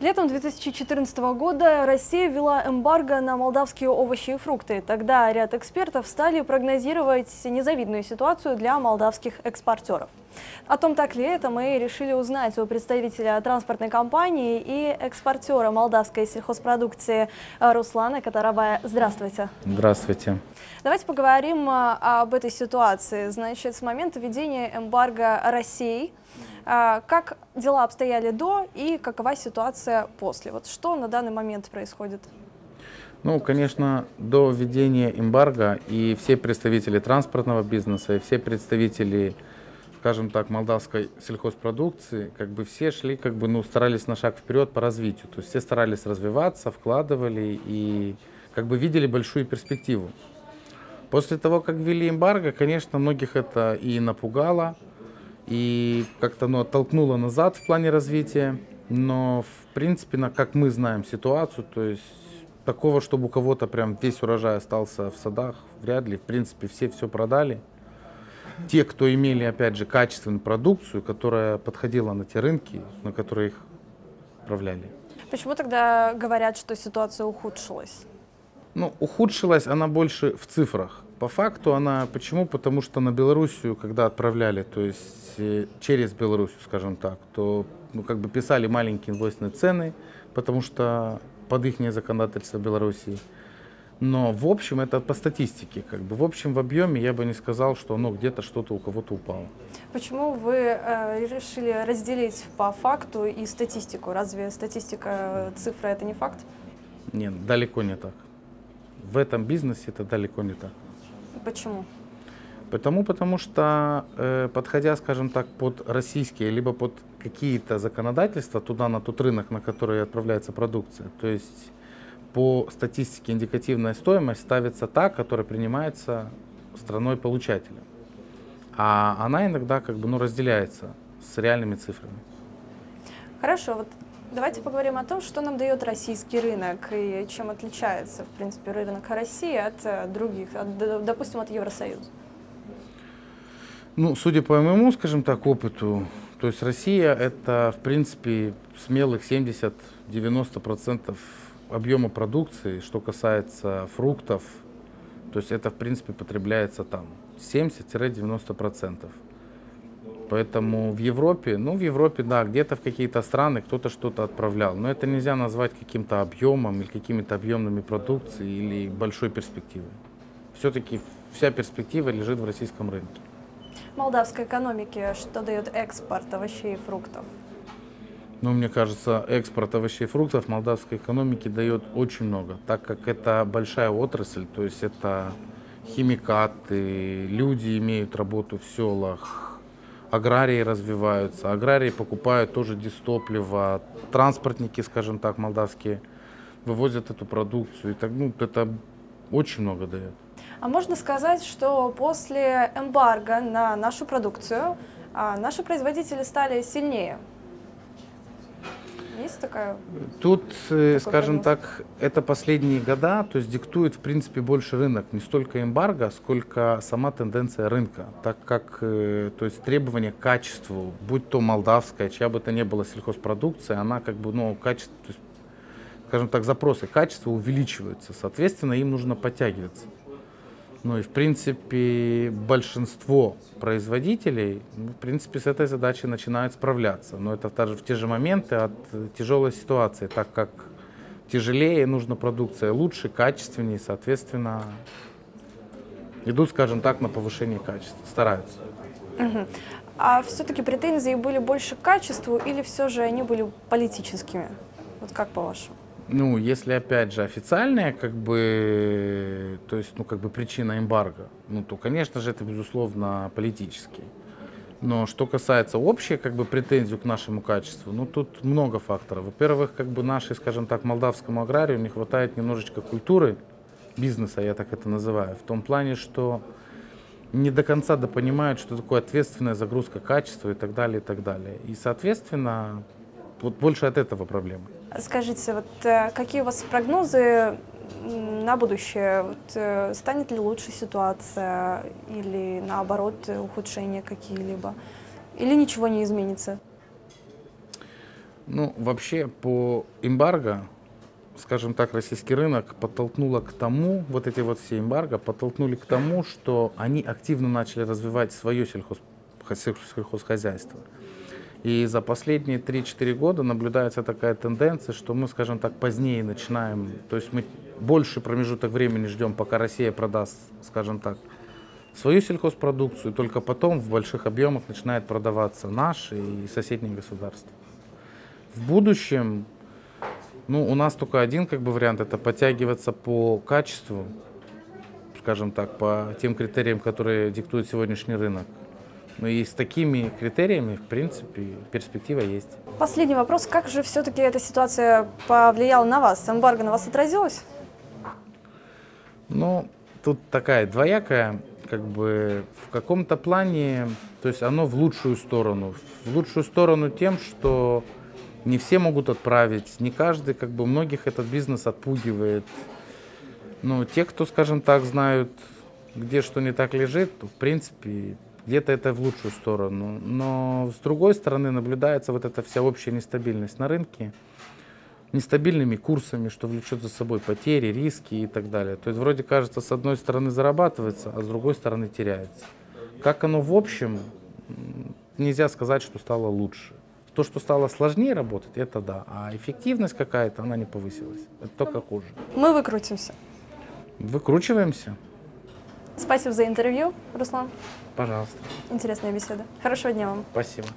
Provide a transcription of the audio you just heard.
Летом 2014 года Россия ввела эмбарго на молдавские овощи и фрукты. Тогда ряд экспертов стали прогнозировать незавидную ситуацию для молдавских экспортеров. О том, так ли это, мы решили узнать у представителя транспортной компании и экспортера молдавской сельхозпродукции Руслана Катаровая. Здравствуйте. Здравствуйте. Давайте поговорим а, об этой ситуации. Значит, с момента введения эмбарго России как дела обстояли до и какова ситуация после? Вот что на данный момент происходит? Ну, конечно, до введения эмбарго и все представители транспортного бизнеса, и все представители, скажем так, молдавской сельхозпродукции, как бы все шли, как бы, ну, старались на шаг вперед по развитию. То есть все старались развиваться, вкладывали и как бы видели большую перспективу. После того, как ввели эмбарго, конечно, многих это и напугало, и как-то ну, оттолкнуло назад в плане развития. Но, в принципе, на, как мы знаем ситуацию, то есть такого, чтобы у кого-то прям весь урожай остался в садах, вряд ли. В принципе, все все продали. Те, кто имели, опять же, качественную продукцию, которая подходила на те рынки, на которые их отправляли. Почему тогда говорят, что ситуация ухудшилась? Ну, ухудшилась она больше в цифрах. По факту она, почему? Потому что на Белоруссию, когда отправляли, то есть э, через Белоруссию, скажем так, то ну, как бы писали маленькие инвойсные цены, потому что под их законодательство Белоруссии. Но в общем это по статистике, как бы в общем в объеме я бы не сказал, что оно где-то что-то у кого-то упало. Почему вы э, решили разделить по факту и статистику? Разве статистика, цифра это не факт? Нет, далеко не так. В этом бизнесе это далеко не так. Почему? Потому, потому что, э, подходя, скажем так, под российские, либо под какие-то законодательства, туда, на тот рынок, на который отправляется продукция, то есть по статистике индикативная стоимость ставится та, которая принимается страной-получателем. А она иногда как бы, ну, разделяется с реальными цифрами. Хорошо, вот Давайте поговорим о том, что нам дает российский рынок и чем отличается, в принципе, рынок России от э, других, от, допустим, от Евросоюза. Ну, судя по моему, скажем так, опыту, то есть Россия это, в принципе, смелых 70-90% объема продукции, что касается фруктов, то есть это, в принципе, потребляется там 70-90%. Поэтому в Европе, ну в Европе, да, где-то в какие-то страны кто-то что-то отправлял. Но это нельзя назвать каким-то объемом или какими-то объемными продукцией или большой перспективой. Все-таки вся перспектива лежит в российском рынке. Молдавской экономике что дает экспорт овощей и фруктов? Ну, мне кажется, экспорт овощей и фруктов молдавской экономике дает очень много, так как это большая отрасль, то есть это химикаты, люди имеют работу в селах, аграрии развиваются, аграрии покупают тоже дистопливо, транспортники, скажем так, молдавские, вывозят эту продукцию. И так, ну, это очень много дает. А можно сказать, что после эмбарго на нашу продукцию а, наши производители стали сильнее? Есть такая? Тут, э, скажем прогноз? так, это последние года, то есть диктует, в принципе, больше рынок. Не столько эмбарго, сколько сама тенденция рынка. Так как, э, то есть требования к качеству, будь то молдавская, чья бы то ни было сельхозпродукция, она как бы, ну, качество, скажем так, запросы качества увеличиваются. Соответственно, им нужно подтягиваться. Ну и в принципе большинство производителей, ну, в принципе, с этой задачей начинают справляться. Но это даже в те же моменты от тяжелой ситуации, так как тяжелее нужна продукция, лучше, качественнее, соответственно, идут, скажем так, на повышение качества, стараются. Угу. А все-таки претензии были больше к качеству или все же они были политическими? Вот как по-вашему? Ну, если опять же официальная, как бы, то есть, ну, как бы причина эмбарго, ну, то, конечно же, это, безусловно, политический. Но что касается общей, как бы, претензий к нашему качеству, ну, тут много факторов. Во-первых, как бы нашей, скажем так, молдавскому аграрию не хватает немножечко культуры бизнеса, я так это называю, в том плане, что не до конца допонимают, что такое ответственная загрузка качества и так далее, и так далее. И, соответственно, вот больше от этого проблемы. Скажите, вот э, какие у вас прогнозы на будущее? Вот, э, станет ли лучше ситуация или наоборот ухудшения какие-либо? Или ничего не изменится? Ну, вообще, по эмбарго, скажем так, российский рынок подтолкнуло к тому, вот эти вот все эмбарго подтолкнули к тому, что они активно начали развивать свое сельхоз, сельхозхозяйство. И за последние 3-4 года наблюдается такая тенденция, что мы, скажем так, позднее начинаем, то есть мы больше промежуток времени ждем, пока Россия продаст, скажем так, свою сельхозпродукцию, только потом в больших объемах начинает продаваться наши и соседние государства. В будущем, ну, у нас только один как бы вариант, это подтягиваться по качеству, скажем так, по тем критериям, которые диктует сегодняшний рынок. Ну и с такими критериями, в принципе, перспектива есть. Последний вопрос. Как же все-таки эта ситуация повлияла на вас? Эмбарго на вас отразилось? Ну, тут такая двоякая, как бы в каком-то плане, то есть оно в лучшую сторону. В лучшую сторону тем, что не все могут отправить, не каждый, как бы многих этот бизнес отпугивает. Но те, кто, скажем так, знают, где что не так лежит, то, в принципе, где-то это в лучшую сторону. Но с другой стороны наблюдается вот эта вся общая нестабильность на рынке, нестабильными курсами, что влечет за собой потери, риски и так далее. То есть вроде кажется, с одной стороны зарабатывается, а с другой стороны теряется. Как оно в общем, нельзя сказать, что стало лучше. То, что стало сложнее работать, это да. А эффективность какая-то, она не повысилась. Это только хуже. Мы выкрутимся. Выкручиваемся. Спасибо за интервью, Руслан. Пожалуйста. Интересная беседа. Хорошего дня вам. Спасибо.